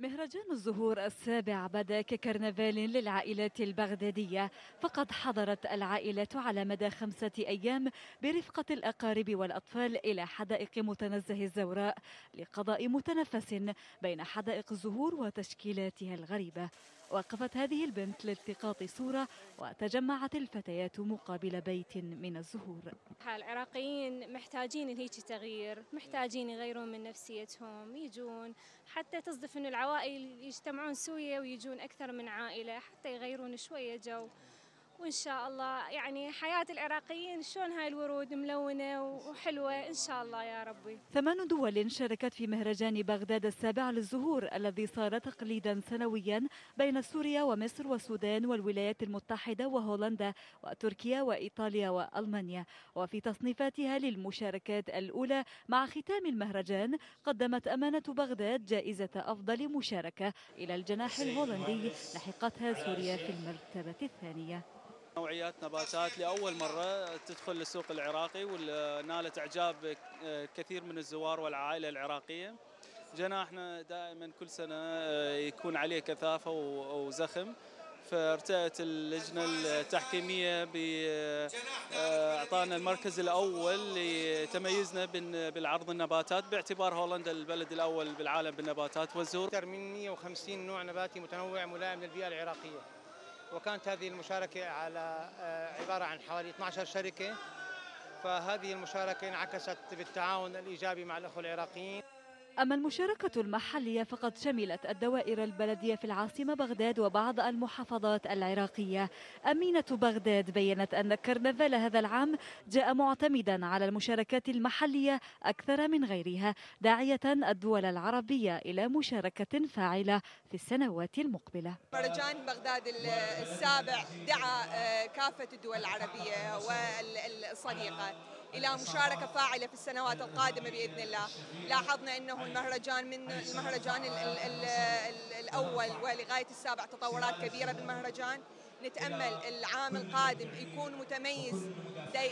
مهرجان الزهور السابع بدا ككرنفال للعائلات البغدادية فقد حضرت العائلة على مدى خمسة أيام برفقة الأقارب والأطفال إلى حدائق متنزه الزوراء لقضاء متنفس بين حدائق الزهور وتشكيلاتها الغريبة. وقفت هذه البنت لالتقاط صورة وتجمعت الفتيات مقابل بيت من الزهور. العراقيين محتاجين لهيك تغيير محتاجين يغيرون من نفسيتهم يجون حتى تصدف أن العوائل يجتمعون سوية ويجون أكثر من عائلة حتى يغيرون شوية جو. وإن شاء الله يعني حياة العراقيين شلون هاي الورود ملونة وحلوة إن شاء الله يا ربي. ثمان دول شاركت في مهرجان بغداد السابع للزهور الذي صار تقليدا سنويا بين سوريا ومصر والسودان والولايات المتحدة وهولندا وتركيا وإيطاليا وألمانيا. وفي تصنيفاتها للمشاركات الأولى مع ختام المهرجان قدمت أمانة بغداد جائزة أفضل مشاركة إلى الجناح الهولندي لحقتها سوريا في المرتبة الثانية. نوعيات نباتات لأول مرة تدخل للسوق العراقي ونالت إعجاب كثير من الزوار والعائلة العراقية. جناحنا دائما كل سنة يكون عليه كثافة وزخم فارتأت اللجنة التحكيمية بإعطانا المركز الأول لتميزنا بالعرض النباتات باعتبار هولندا البلد الأول بالعالم بالنباتات. والزهور أكثر من 150 نوع نباتي متنوع ملائم للبيئة العراقية. وكانت هذه المشاركة على عبارة عن حوالي 12 شركة. فهذه المشاركة انعكست بالتعاون الإيجابي مع الأخوة العراقيين. أما المشاركة المحلية فقد شملت الدوائر البلدية في العاصمة بغداد وبعض المحافظات العراقية. أمينة بغداد بيّنت أن كرنفال هذا العام جاء معتمدا على المشاركات المحلية أكثر من غيرها داعية الدول العربية إلى مشاركة فاعلة في السنوات المقبلة. مهرجان بغداد السابع دعا كافة الدول العربية والصديقة. إلى مشاركة فاعلة في السنوات القادمة بإذن الله. لاحظنا أنه المهرجان من المهرجان الأول ولغاية السابع تطورات كبيرة بالمهرجان. نتأمل العام القادم يكون متميز دي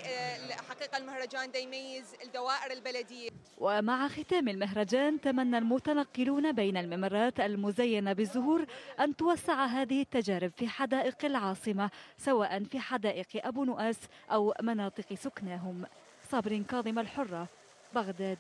حقيقة المهرجان دا يميز الدوائر البلدية. ومع ختام المهرجان تمنى المتنقلون بين الممرات المزينة بالزهور أن توسع هذه التجارب في حدائق العاصمة سواء في حدائق أبو نؤاس أو مناطق سكناهم. صابرين كاظم الحرة بغداد.